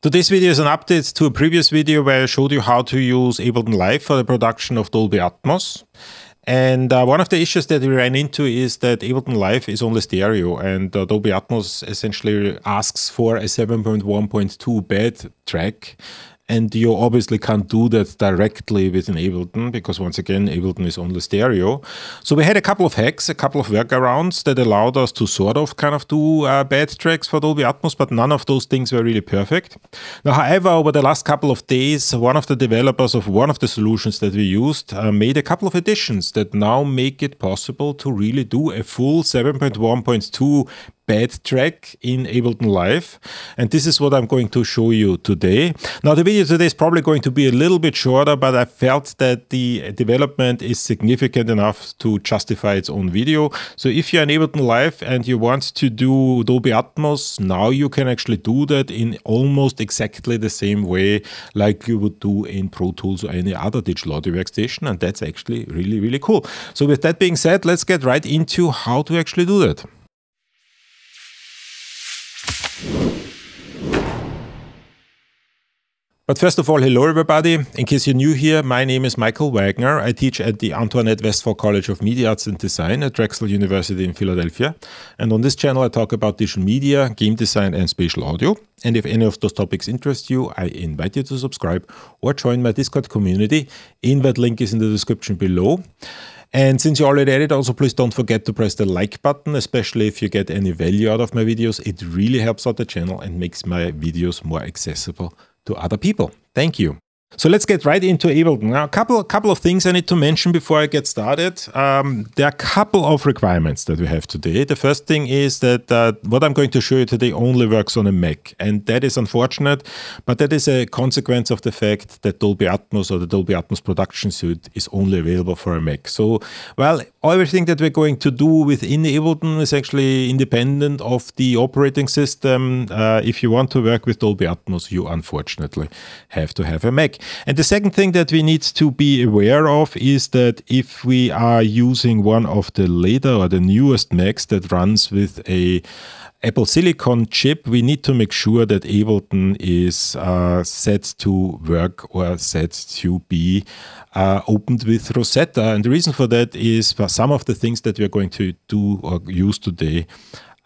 Today's video is an update to a previous video where I showed you how to use Ableton Live for the production of Dolby Atmos. And uh, one of the issues that we ran into is that Ableton Live is only stereo and uh, Dolby Atmos essentially asks for a 7.1.2 bed track and you obviously can't do that directly within Ableton because once again, Ableton is only stereo. So we had a couple of hacks, a couple of workarounds that allowed us to sort of kind of do uh, bed tracks for Dolby Atmos, but none of those things were really perfect. Now, however, over the last couple of days, one of the developers of one of the solutions that we used uh, made a couple of additions that now make it possible to really do a full 7.1.2 bed track in Ableton Live. And this is what I'm going to show you today. Now, the video today is probably going to be a little bit shorter, but I felt that the development is significant enough to justify its own video. So if you're in Ableton Live and you want to do Dolby Atmos, now you can actually do that in almost exactly the same way like you would do in Pro Tools or any other digital audio workstation. And that's actually really, really cool. So with that being said, let's get right into how to actually do that. But first of all, hello everybody. In case you're new here, my name is Michael Wagner. I teach at the Antoinette Westphal College of Media Arts and Design at Drexel University in Philadelphia. And on this channel, I talk about digital media, game design, and spatial audio. And if any of those topics interest you, I invite you to subscribe or join my Discord community. Invite link is in the description below. And since you already it, also please don't forget to press the like button, especially if you get any value out of my videos. It really helps out the channel and makes my videos more accessible to other people. Thank you. So let's get right into Ableton. Now, a couple, couple of things I need to mention before I get started. Um, there are a couple of requirements that we have today. The first thing is that uh, what I'm going to show you today only works on a Mac, and that is unfortunate, but that is a consequence of the fact that Dolby Atmos or the Dolby Atmos production suite is only available for a Mac. So, well, everything that we're going to do within Ableton is actually independent of the operating system. Uh, if you want to work with Dolby Atmos, you unfortunately have to have a Mac. And the second thing that we need to be aware of is that if we are using one of the later or the newest Macs that runs with a Apple Silicon chip, we need to make sure that Ableton is uh, set to work or set to be uh, opened with Rosetta. And the reason for that is for some of the things that we're going to do or use today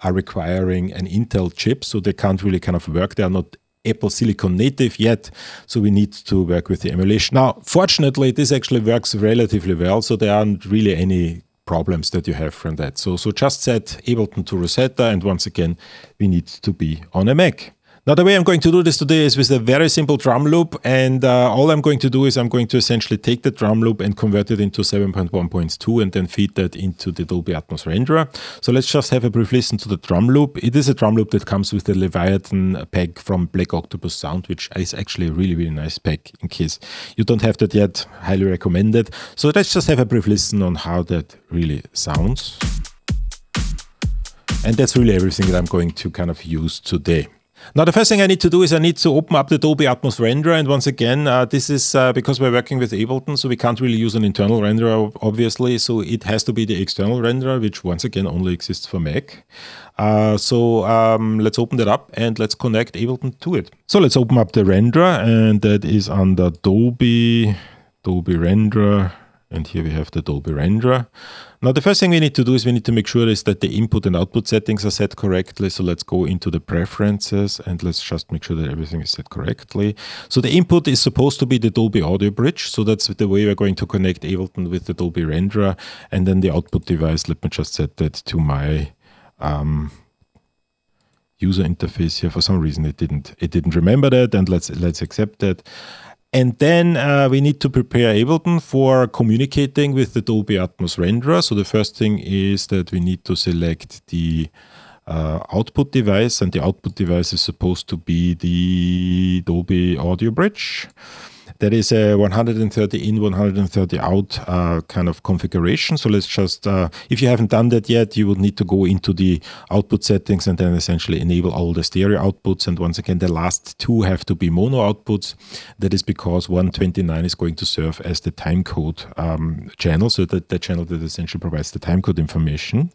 are requiring an Intel chip, so they can't really kind of work. They are not Apple Silicon native yet, so we need to work with the emulation. Now, fortunately, this actually works relatively well, so there aren't really any problems that you have from that. So, so just set Ableton to Rosetta, and once again, we need to be on a Mac. Now, the way I'm going to do this today is with a very simple drum loop. And uh, all I'm going to do is I'm going to essentially take the drum loop and convert it into 7.1.2 and then feed that into the Dolby Atmos renderer. So let's just have a brief listen to the drum loop. It is a drum loop that comes with the Leviathan pack from Black Octopus Sound, which is actually a really, really nice pack in case you don't have that yet. Highly recommended. So let's just have a brief listen on how that really sounds. And that's really everything that I'm going to kind of use today. Now, the first thing I need to do is I need to open up the Dolby Atmos renderer. And once again, uh, this is uh, because we're working with Ableton, so we can't really use an internal renderer, obviously. So it has to be the external renderer, which once again only exists for Mac. Uh, so um, let's open that up and let's connect Ableton to it. So let's open up the renderer, and that is under Dolby, Dolby Renderer and here we have the Dolby renderer. Now the first thing we need to do is we need to make sure is that the input and output settings are set correctly. So let's go into the preferences and let's just make sure that everything is set correctly. So the input is supposed to be the Dolby Audio Bridge. So that's the way we're going to connect Ableton with the Dolby renderer. And then the output device, let me just set that to my um, user interface here. For some reason it didn't it didn't remember that and let's let's accept that. And then uh, we need to prepare Ableton for communicating with the Dolby Atmos renderer. So the first thing is that we need to select the uh, output device, and the output device is supposed to be the Dolby Audio Bridge. That is a 130 in, 130 out uh, kind of configuration. So let's just, uh, if you haven't done that yet, you would need to go into the output settings and then essentially enable all the stereo outputs. And once again, the last two have to be mono outputs. That is because 129 is going to serve as the timecode um, channel. So that the channel that essentially provides the timecode information.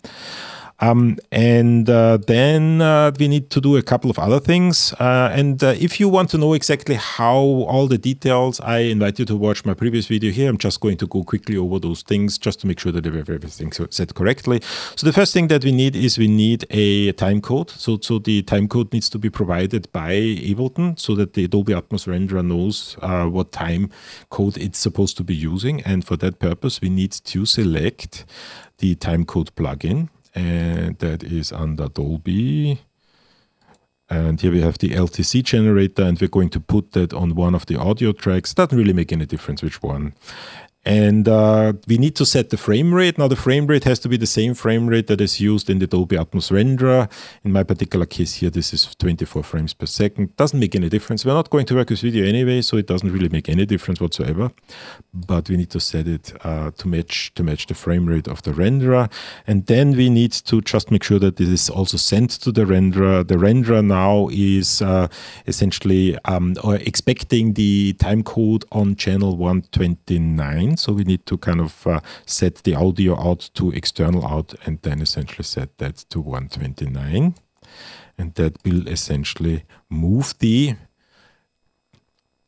Um, and uh, then uh, we need to do a couple of other things. Uh, and uh, if you want to know exactly how all the details, I invite you to watch my previous video here. I'm just going to go quickly over those things just to make sure that everything set correctly. So the first thing that we need is we need a time code. So, so the time code needs to be provided by Ableton so that the Dolby Atmos renderer knows uh, what time code it's supposed to be using. And for that purpose, we need to select the timecode plugin and that is under Dolby. And here we have the LTC generator and we're going to put that on one of the audio tracks. Doesn't really make any difference which one. And uh, we need to set the frame rate. Now the frame rate has to be the same frame rate that is used in the Dolby Atmos renderer. In my particular case here, this is 24 frames per second. Doesn't make any difference. We're not going to work with video anyway, so it doesn't really make any difference whatsoever. But we need to set it uh, to match to match the frame rate of the renderer. And then we need to just make sure that this is also sent to the renderer. The renderer now is uh, essentially um, expecting the time code on channel 129 so we need to kind of uh, set the audio out to external out and then essentially set that to 129. And that will essentially move the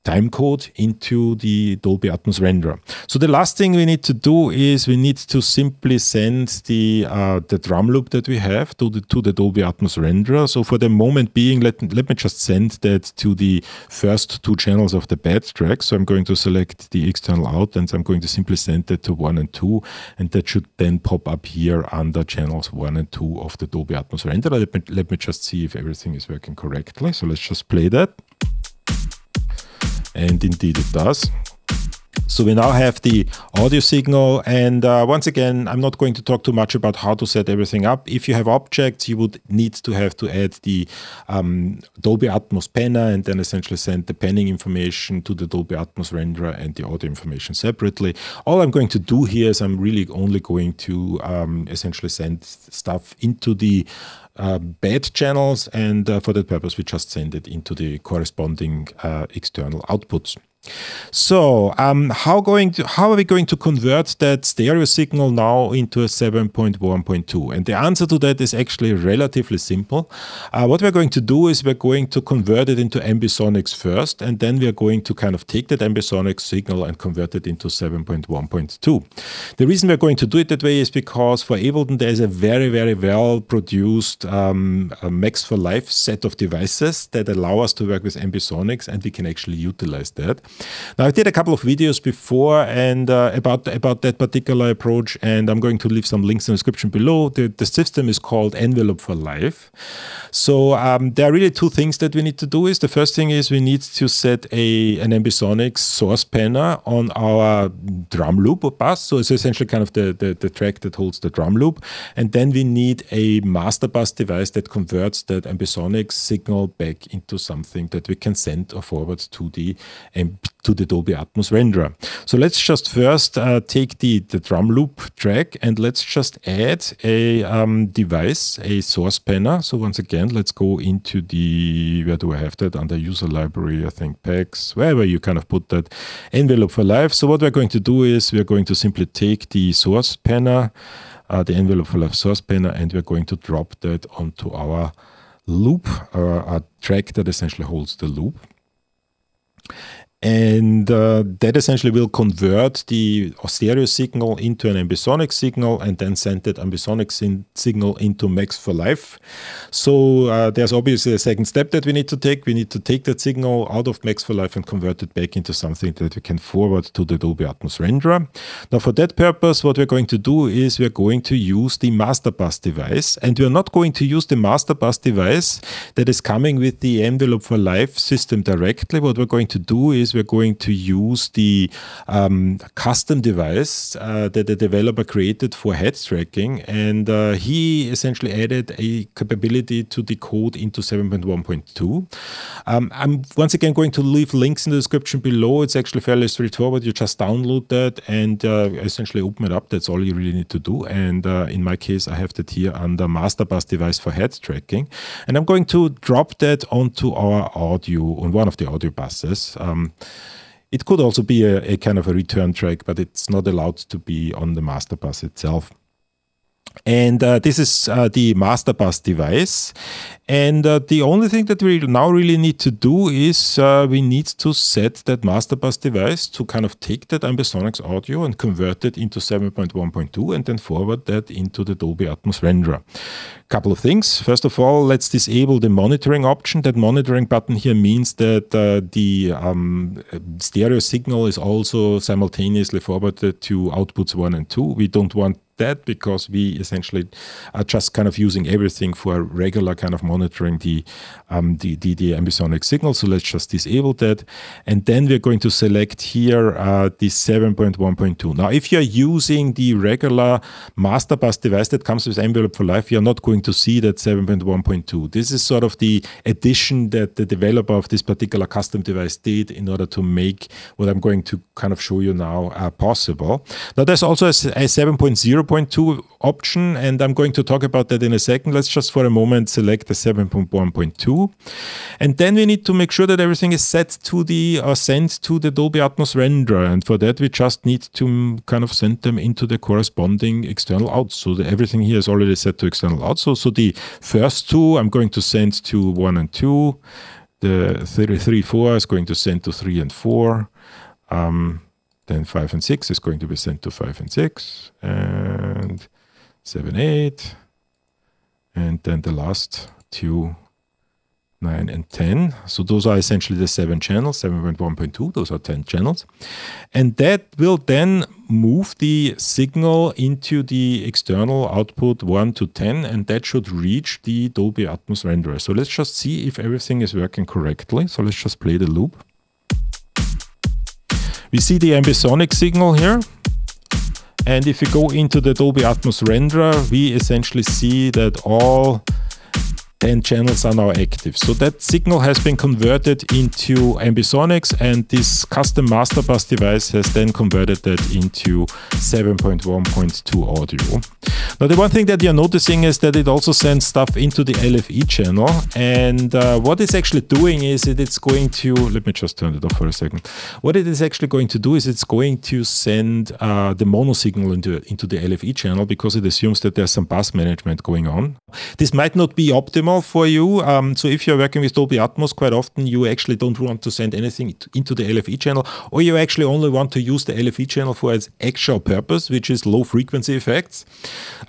timecode into the Dolby Atmos renderer. So the last thing we need to do is we need to simply send the uh, the drum loop that we have to the to the Dolby Atmos renderer. So for the moment being, let, let me just send that to the first two channels of the bed track. So I'm going to select the external out and I'm going to simply send that to one and two and that should then pop up here under channels one and two of the Dolby Atmos renderer. Let me, let me just see if everything is working correctly. So let's just play that and indeed it does. So we now have the audio signal and uh, once again I'm not going to talk too much about how to set everything up. If you have objects you would need to have to add the um, Dolby Atmos panner and then essentially send the panning information to the Dolby Atmos renderer and the audio information separately. All I'm going to do here is I'm really only going to um, essentially send stuff into the uh, bed channels and uh, for that purpose we just send it into the corresponding uh, external outputs. So, um, how going to how are we going to convert that stereo signal now into a 7.1.2? And the answer to that is actually relatively simple. Uh, what we're going to do is we're going to convert it into ambisonics first, and then we're going to kind of take that ambisonics signal and convert it into 7.1.2. The reason we're going to do it that way is because for Ableton there is a very very well produced um, Max for Live set of devices that allow us to work with ambisonics, and we can actually utilize that. Now I did a couple of videos before and uh, about about that particular approach, and I'm going to leave some links in the description below. The, the system is called Envelop for Live. So um, there are really two things that we need to do. Is the first thing is we need to set a an ambisonics source panner on our drum loop or bus. So it's essentially kind of the, the, the track that holds the drum loop, and then we need a master bus device that converts that ambisonics signal back into something that we can send or forward to the to the Dolby Atmos renderer. So let's just first uh, take the, the drum loop track and let's just add a um, device, a source panner. So once again, let's go into the, where do I have that? Under user library, I think packs, wherever you kind of put that Envelop for Live. So what we're going to do is we're going to simply take the source panner, uh, the Envelop for Live source panner, and we're going to drop that onto our loop, uh, track that essentially holds the loop. And uh, that essentially will convert the stereo signal into an ambisonic signal and then send that ambisonic signal into Max for Live. So uh, there's obviously a second step that we need to take. We need to take that signal out of Max for Live and convert it back into something that we can forward to the Dolby Atmos renderer. Now for that purpose, what we're going to do is we're going to use the master bus device and we're not going to use the master bus device that is coming with the Envelop for Live system directly. What we're going to do is we're going to use the um, custom device uh, that the developer created for head tracking. And uh, he essentially added a capability to decode into 7.1.2. Um, I'm once again going to leave links in the description below. It's actually fairly straightforward. You just download that and uh, essentially open it up. That's all you really need to do. And uh, in my case, I have that here under master bus device for head tracking. And I'm going to drop that onto our audio on one of the audio buses. Um, it could also be a, a, kind of a return track, but it's not allowed to be on the master bus itself. And uh, this is uh, the master bus device. And uh, the only thing that we now really need to do is uh, we need to set that master bus device to kind of take that Ambisonics audio and convert it into 7.1.2 and then forward that into the Dolby Atmos renderer. A couple of things. First of all, let's disable the monitoring option. That monitoring button here means that uh, the um, stereo signal is also simultaneously forwarded to outputs 1 and 2. We don't want that because we essentially are just kind of using everything for regular kind of monitoring the, um, the, the, the, ambisonic signal. So let's just disable that. And then we're going to select here uh, the 7.1.2. Now, if you're using the regular master bus device that comes with Envelop for Live, you're not going to see that 7.1.2. This is sort of the addition that the developer of this particular custom device did in order to make what I'm going to kind of show you now uh, possible. Now, there's also a, a 7.0 7.2 option, and I'm going to talk about that in a second. Let's just for a moment select the 7.1.2. And then we need to make sure that everything is set to the, or sent to the Dolby Atmos renderer. And for that, we just need to kind of send them into the corresponding external outs. So the, everything here is already set to external outs. So, so the first two, I'm going to send to one and two. The 3, 4 is going to send to 3 and 4. Um, then 5 and 6 is going to be sent to 5 and 6. And 7, 8. And then the last two 9 and 10. So those are essentially the seven channels, 7.1.2, those are 10 channels. And that will then move the signal into the external output 1 to 10, and that should reach the Dolby Atmos renderer. So let's just see if everything is working correctly. So let's just play the loop. We see the ambisonic signal here. And if we go into the Dolby Atmos renderer, we essentially see that all 10 channels are now active. So that signal has been converted into ambisonics and this custom master bus device has then converted that into 7.1.2 audio. Now the one thing that you're noticing is that it also sends stuff into the LFE channel and uh, what it's actually doing is that it's going to, let me just turn it off for a second. What it is actually going to do is it's going to send uh, the mono signal into, into the LFE channel because it assumes that there's some bus management going on. This might not be optimal for you. Um, so if you're working with Dolby Atmos, quite often you actually don't want to send anything into the LFE channel, or you actually only want to use the LFE channel for its actual purpose, which is low frequency effects.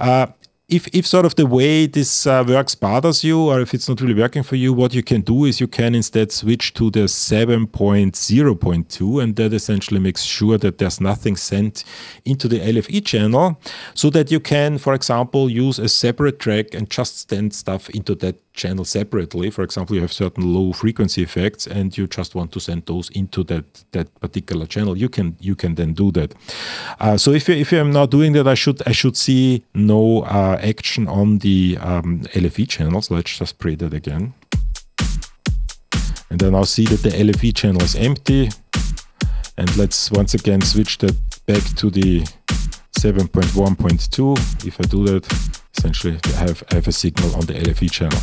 Uh, if, if sort of the way this uh, works bothers you or if it's not really working for you, what you can do is you can instead switch to the 7.0.2 and that essentially makes sure that there's nothing sent into the LFE channel so that you can, for example, use a separate track and just send stuff into that channel separately. For example, you have certain low frequency effects and you just want to send those into that, that particular channel. You can you can then do that. Uh, so if, you, if I'm not doing that, I should I should see no uh, action on the um, LFE channels. Let's just pray that again. And then I'll see that the LFE channel is empty. And let's once again switch that back to the 7.1.2. If I do that, essentially I have, I have a signal on the LFE channel.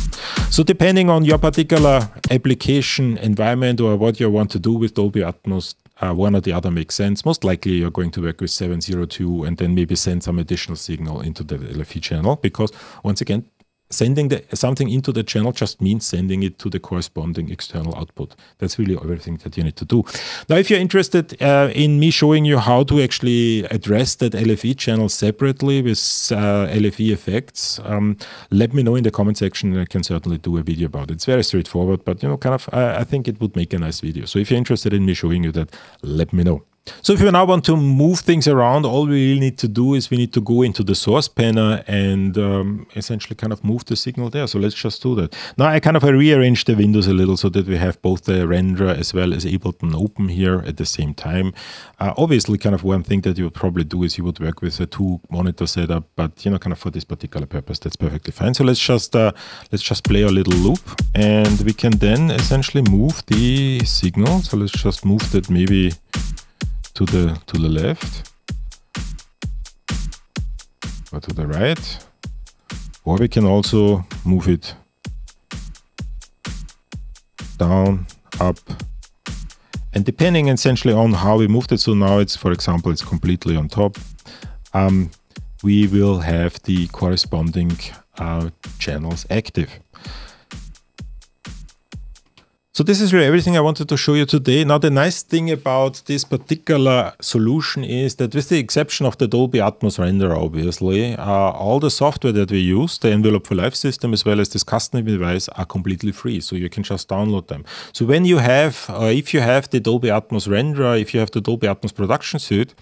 So depending on your particular application environment or what you want to do with Dolby Atmos, uh, one or the other makes sense. Most likely you're going to work with 702 and then maybe send some additional signal into the LFE channel because once again, sending the, something into the channel just means sending it to the corresponding external output. That's really everything that you need to do. Now, if you're interested uh, in me showing you how to actually address that LFE channel separately with uh, LFE effects, um, let me know in the comment section. I can certainly do a video about it. It's very straightforward, but you know, kind of, I, I think it would make a nice video. So if you're interested in me showing you that, let me know. So if you now want to move things around, all we really need to do is we need to go into the source panner and um, essentially kind of move the signal there. So let's just do that. Now I kind of rearrange the windows a little so that we have both the renderer as well as Ableton open here at the same time. Uh, obviously, kind of one thing that you would probably do is you would work with a two monitor setup, but you know, kind of for this particular purpose, that's perfectly fine. So let's just uh, let's just play a little loop, and we can then essentially move the signal. So let's just move that maybe to the to the left. Or to the right. Or we can also move it down up. And depending essentially on how we moved it so now it's for example it's completely on top um, we will have the corresponding uh, channels active. So this is really everything I wanted to show you today. Now the nice thing about this particular solution is that with the exception of the Dolby Atmos renderer obviously, uh, all the software that we use, the Envelop for Live system as well as this custom device are completely free. So you can just download them. So when you have, uh, if you have the Dolby Atmos renderer, if you have the Dolby Atmos production suite,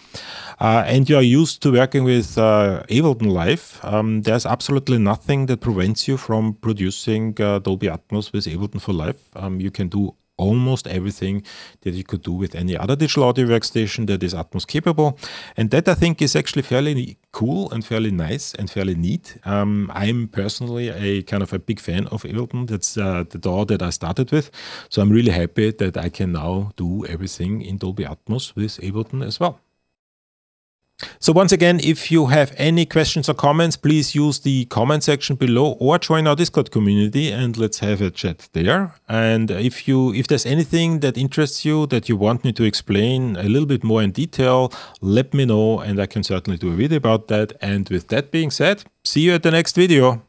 uh, and you are used to working with uh, Ableton Live, um, there's absolutely nothing that prevents you from producing uh, Dolby Atmos with Ableton for Live. Um, you can can do almost everything that you could do with any other digital audio workstation that is Atmos capable. And that I think is actually fairly cool and fairly nice and fairly neat. Um, I'm personally a kind of a big fan of Ableton. That's uh, the DAW that I started with. So I'm really happy that I can now do everything in Dolby Atmos with Ableton as well. So once again, if you have any questions or comments, please use the comment section below or join our Discord community and let's have a chat there. And if you if there's anything that interests you that you want me to explain a little bit more in detail, let me know and I can certainly do a video about that. And with that being said, see you at the next video.